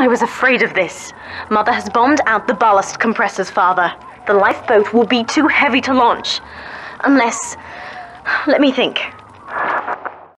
I was afraid of this. Mother has bombed out the ballast compressors, Father. The lifeboat will be too heavy to launch. Unless. Let me think.